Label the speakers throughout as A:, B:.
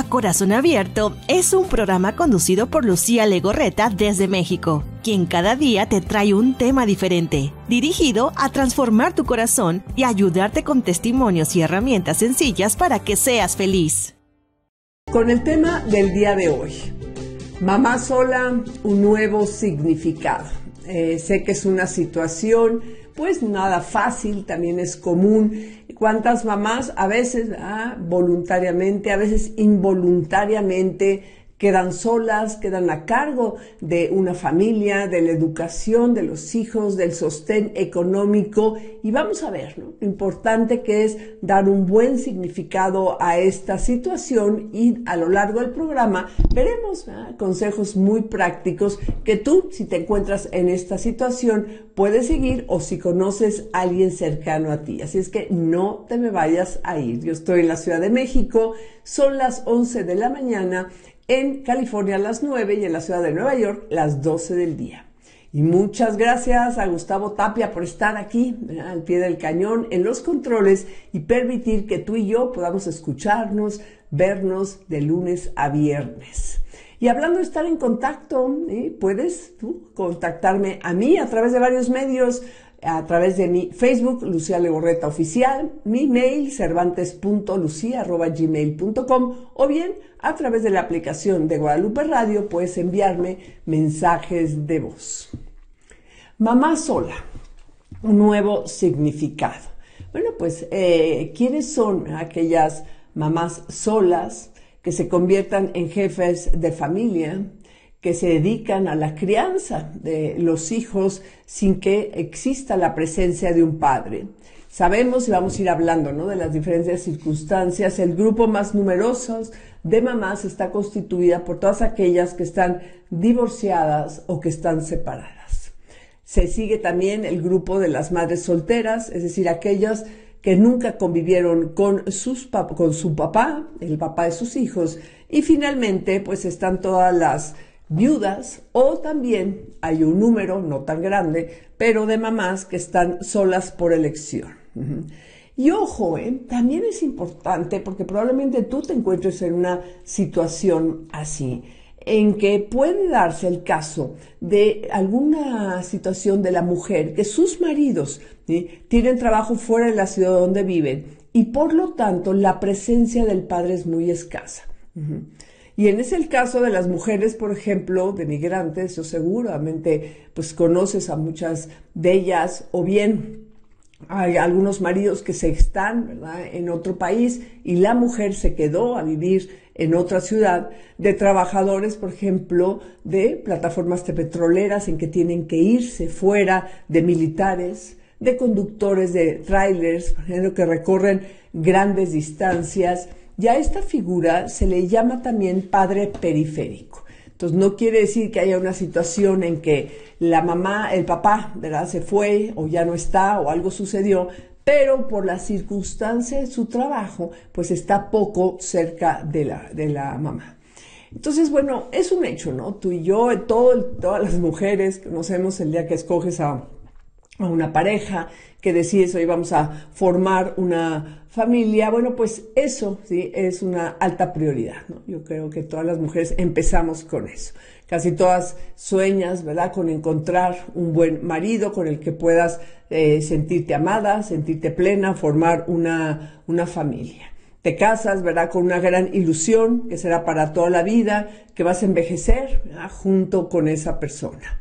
A: a Corazón Abierto es un programa conducido por Lucía Legorreta desde México, quien cada día te trae un tema diferente, dirigido a transformar tu corazón y ayudarte con testimonios y herramientas sencillas para que seas feliz.
B: Con el tema del día de hoy, mamá sola, un nuevo significado. Eh, sé que es una situación pues nada fácil, también es común cuántas mamás a veces ah, voluntariamente, a veces involuntariamente quedan solas, quedan a cargo de una familia, de la educación de los hijos, del sostén económico. Y vamos a ver lo importante que es dar un buen significado a esta situación y a lo largo del programa veremos consejos muy prácticos que tú, si te encuentras en esta situación, puedes seguir o si conoces a alguien cercano a ti. Así es que no te me vayas a ir. Yo estoy en la Ciudad de México, son las 11 de la mañana en California las 9 y en la ciudad de Nueva York las 12 del día. Y muchas gracias a Gustavo Tapia por estar aquí al pie del cañón en los controles y permitir que tú y yo podamos escucharnos, vernos de lunes a viernes. Y hablando de estar en contacto, ¿eh? puedes tú contactarme a mí a través de varios medios a través de mi Facebook, Lucía Legorreta Oficial, mi mail, cervantes.lucia.gmail.com o bien a través de la aplicación de Guadalupe Radio puedes enviarme mensajes de voz. Mamá sola, un nuevo significado. Bueno, pues, eh, ¿quiénes son aquellas mamás solas que se conviertan en jefes de familia? Que se dedican a la crianza de los hijos sin que exista la presencia de un padre. Sabemos y vamos a ir hablando ¿no? de las diferentes circunstancias. El grupo más numeroso de mamás está constituida por todas aquellas que están divorciadas o que están separadas. Se sigue también el grupo de las madres solteras, es decir, aquellas que nunca convivieron con, sus, con su papá, el papá de sus hijos. Y finalmente, pues están todas las viudas o también hay un número no tan grande, pero de mamás que están solas por elección. Y ojo, ¿eh? también es importante porque probablemente tú te encuentres en una situación así, en que puede darse el caso de alguna situación de la mujer que sus maridos tienen trabajo fuera de la ciudad donde viven y por lo tanto la presencia del padre es muy escasa. Y en ese el caso de las mujeres, por ejemplo, de migrantes, yo seguramente pues conoces a muchas de ellas o bien hay algunos maridos que se están en otro país y la mujer se quedó a vivir en otra ciudad, de trabajadores, por ejemplo, de plataformas de petroleras en que tienen que irse fuera, de militares, de conductores de trailers, por ejemplo, que recorren grandes distancias y a esta figura se le llama también padre periférico. Entonces no quiere decir que haya una situación en que la mamá, el papá, ¿verdad? Se fue o ya no está o algo sucedió, pero por la circunstancia de su trabajo, pues está poco cerca de la, de la mamá. Entonces, bueno, es un hecho, ¿no? Tú y yo, todas las mujeres conocemos el día que escoges a, a una pareja, que decides hoy vamos a formar una familia, bueno, pues eso sí es una alta prioridad, ¿no? Yo creo que todas las mujeres empezamos con eso. Casi todas sueñas, ¿verdad?, con encontrar un buen marido con el que puedas eh, sentirte amada, sentirte plena, formar una, una familia. Te casas, ¿verdad?, con una gran ilusión que será para toda la vida, que vas a envejecer junto con esa persona.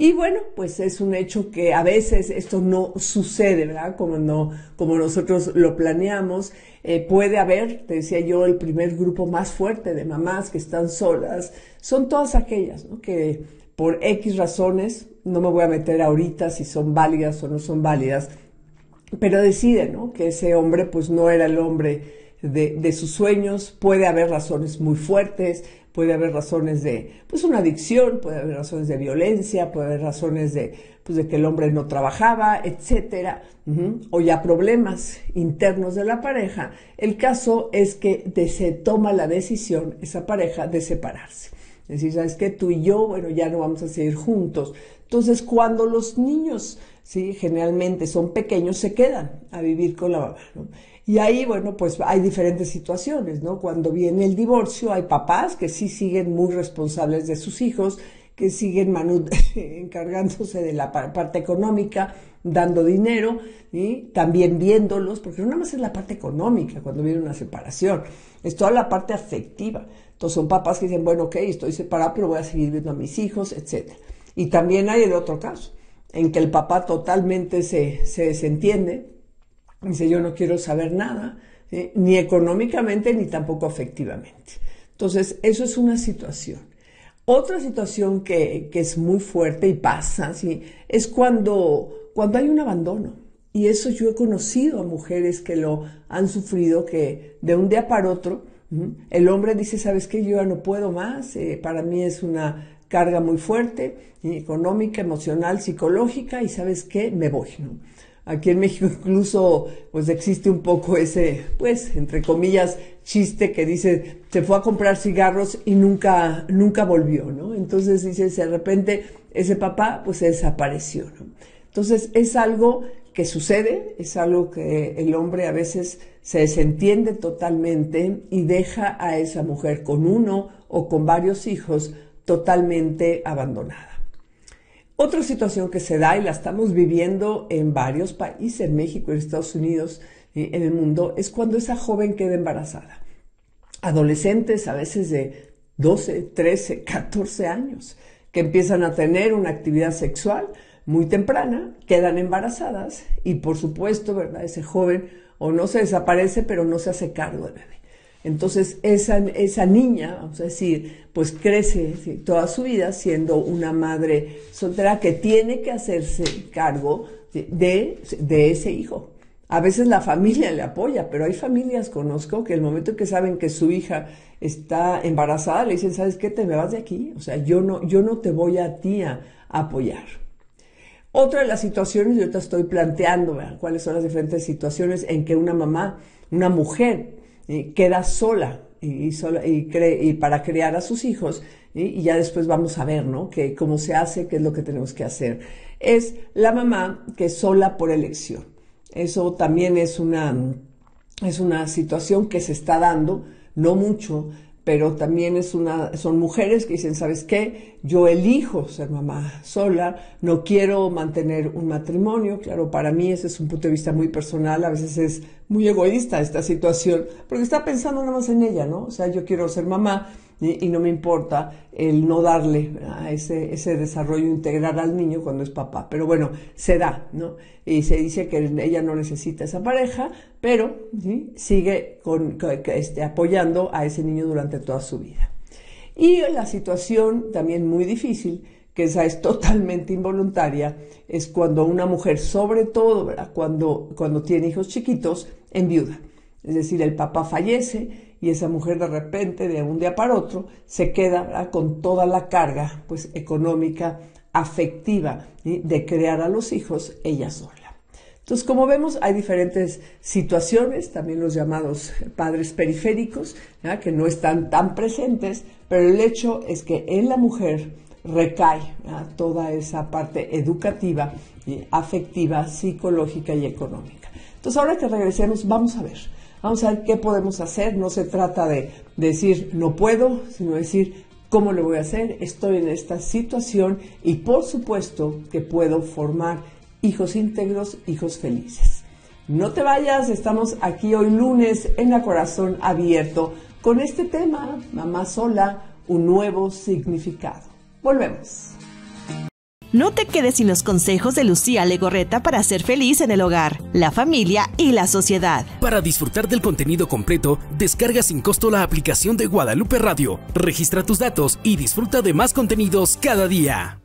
B: Y bueno, pues es un hecho que a veces esto no sucede, ¿verdad? Como, no, como nosotros lo planeamos. Eh, puede haber, te decía yo, el primer grupo más fuerte de mamás que están solas. Son todas aquellas, ¿no? Que por X razones, no me voy a meter ahorita si son válidas o no son válidas, pero deciden, ¿no? Que ese hombre pues no era el hombre de, de, sus sueños, puede haber razones muy fuertes, puede haber razones de, pues, una adicción, puede haber razones de violencia, puede haber razones de, pues, de que el hombre no trabajaba, etcétera, o ya problemas internos de la pareja. El caso es que se toma la decisión, esa pareja, de separarse. Es decir, ¿sabes qué? Tú y yo, bueno, ya no vamos a seguir juntos. Entonces, cuando los niños, sí, generalmente son pequeños, se quedan a vivir con la mamá, Y ahí, bueno, pues hay diferentes situaciones, ¿no? Cuando viene el divorcio, hay papás que sí siguen muy responsables de sus hijos, que siguen encargándose de la parte económica, dando dinero y también viéndolos, porque no nada más es la parte económica cuando viene una separación, es toda la parte afectiva. Entonces son papás que dicen, bueno, ok, estoy separado, pero voy a seguir viendo a mis hijos, etc. Y también hay el otro caso, en que el papá totalmente se, se desentiende, dice, yo no quiero saber nada, ni económicamente ni tampoco afectivamente. Entonces, eso es una situación. Otra situación que, que es muy fuerte y pasa, ¿sí? es cuando cuando hay un abandono. Y eso yo he conocido a mujeres que lo han sufrido, que de un día para otro el hombre dice, sabes qué, yo ya no puedo más, eh, para mí es una carga muy fuerte, económica, emocional, psicológica, y sabes qué, me voy. Aquí en México incluso pues existe un poco ese, pues, entre comillas, chiste que dice, se fue a comprar cigarros y nunca, nunca volvió, ¿no? Entonces dice, de repente ese papá pues se desapareció, ¿no? Entonces es algo que sucede, es algo que el hombre a veces se desentiende totalmente y deja a esa mujer con uno o con varios hijos totalmente abandonada. Otra situación que se da y la estamos viviendo en varios países, en México, en Estados Unidos, en el mundo, es cuando esa joven queda embarazada. Adolescentes a veces de 12, 13, 14 años, que empiezan a tener una actividad sexual, muy temprana, quedan embarazadas y por supuesto, ¿verdad? Ese joven o no se desaparece, pero no se hace cargo del bebé. Entonces, esa, esa niña, vamos a decir, pues crece toda su vida siendo una madre soltera que tiene que hacerse cargo de, de ese hijo. A veces la familia le apoya, pero hay familias, conozco, que el momento que saben que su hija está embarazada, le dicen, ¿sabes qué? Te me vas de aquí. O sea, yo no, yo no te voy a ti a apoyar. Otra de las situaciones, yo te estoy planteando cuáles son las diferentes situaciones en que una mamá, una mujer, queda sola y, sola, y, y, para criar a sus hijos, y ya después vamos a ver, ¿no? Que cómo se hace, qué es lo que tenemos que hacer. Es la mamá que es sola por elección. Eso también es una, es una situación que se está dando, no mucho, pero también es una, son mujeres que dicen, ¿sabes qué? Yo elijo ser mamá sola, no quiero mantener un matrimonio, claro, para mí ese es un punto de vista muy personal, a veces es muy egoísta esta situación, porque está pensando nada más en ella, ¿no? O sea, yo quiero ser mamá, y, no me importa el no darle ese, ese desarrollo integral al niño cuando es papá. Pero bueno, se da, ¿no? Y se dice que ella no necesita esa pareja, pero sigue con, este, apoyando a ese niño durante toda su vida. Y la situación también muy difícil, que esa es totalmente involuntaria, es cuando una mujer, sobre todo, Cuando, cuando tiene hijos chiquitos, enviuda. Es decir, el papá fallece y esa mujer de repente, de un día para otro, se queda con toda la carga pues, económica, afectiva, de crear a los hijos ella sola. Entonces, como vemos, hay diferentes situaciones, también los llamados padres periféricos, que no están tan presentes, pero el hecho es que en la mujer recae toda esa parte educativa, afectiva, psicológica y económica. Entonces, ahora que regresemos, vamos a ver Vamos a ver qué podemos hacer. No se trata de decir no puedo, sino decir cómo lo voy a hacer. Estoy en esta situación y por supuesto que puedo formar hijos íntegros, hijos felices. No te vayas, estamos aquí hoy lunes en la corazón abierto con este tema, mamá sola, un nuevo significado. Volvemos.
A: No te quedes sin los consejos de Lucía Legorreta para ser feliz en el hogar, la familia y la sociedad.
C: Para disfrutar del contenido completo, descarga sin costo la aplicación de Guadalupe Radio, registra tus datos y disfruta de más contenidos cada día.